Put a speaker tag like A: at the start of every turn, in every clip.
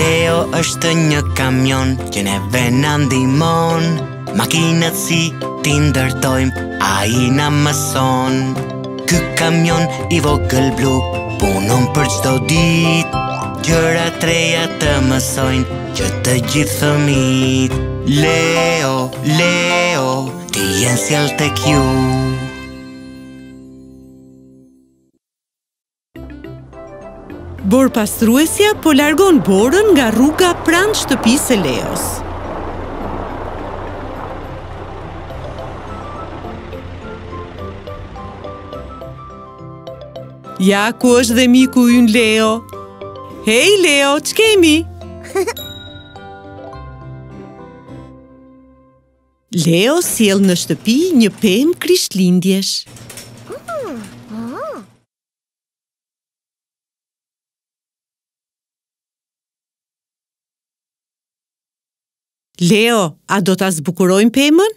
A: Leo është një kamion që neve na ndihmon Makinat si t'i ndërtojmë, ai na mëson Ky kamion i vogël blu, punon për çdo ditë Gjëra të reja të mësojnë, që të gjithë fëmijët Leo, Leo, t'i je na sjell te
B: kjo Borëpastruesja po largon borën nga rruga pranë shtëpisë së Leos. Ja ku është dhe miku ynë Leo. Hej Leo, ç'kemi? Leo sjell në shtëpi një pemë Krishtlindjesh. Leo, a do ta zbukurojmë pemën?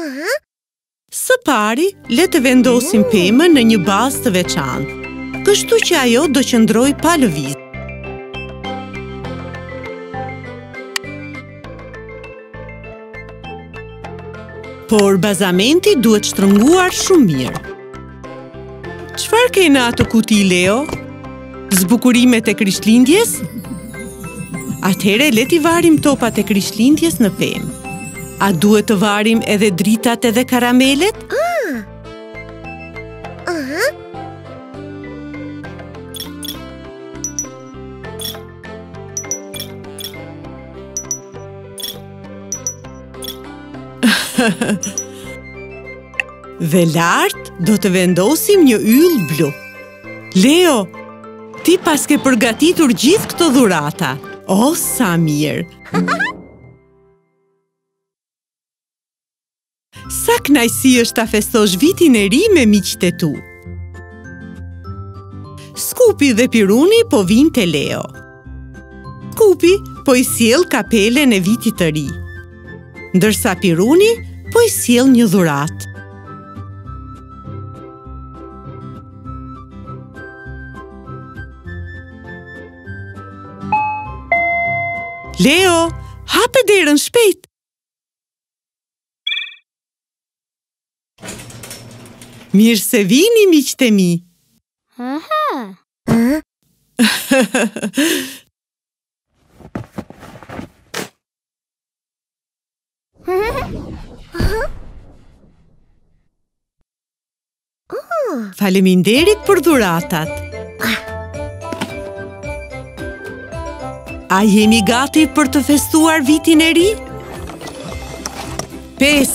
C: Aha.
B: Së pari, le të vendosim pemën në një bazë të veçantë, kështu që ajo do qëndrojë pa lëvizë. Por, bazamenti duhet shtrënguar shumë mirë. Çfarë ke në atë kuti, Leo? Zbukurimet e Krishtlindjes? Atëherë, le t'i varim topat e Krishtlindjes në pemë. A duhet të varim edhe dritat edhe karamelet? Ah!
C: Aha! Ha ha ha!
B: Dhe lart do të vendosim një yll blu. Leo, ti paske përgatitur gjithë këto dhurata. O, oh, sa mirë! sa kënaqësi është ta festosh vitin e ri me miqtë e tu. Skupi dhe Piruni po vijnë te Leo. Skupi po i sjell kapelen e vitit të ri, ndërsa Piruni po i sjell një dhuratë. Leo, hape derën shpejt! Mirë se vini, miqtë e mi!
D: Aha!
B: Faleminderit për dhuratat. A jemi gati për të festuar vitin e ri? 5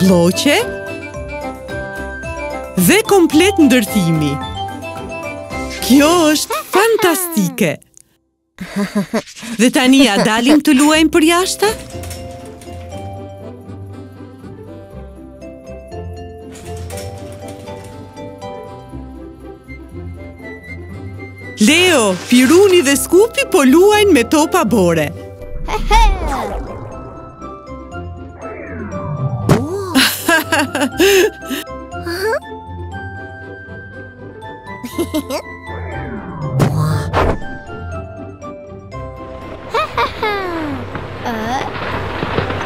B: Blloqe Dhe komplet ndërtimi Kjo është fantastike Dhe tani a dalim të luajmë përjashta? Leo, Piruni dhe Skupi po luajnë me topa bore.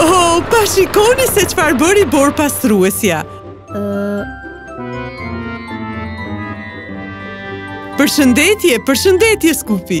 B: Oh, pa shikoni se çfarë bëri borëpastruesja. Përshëndetje, përshëndetje, Skupi.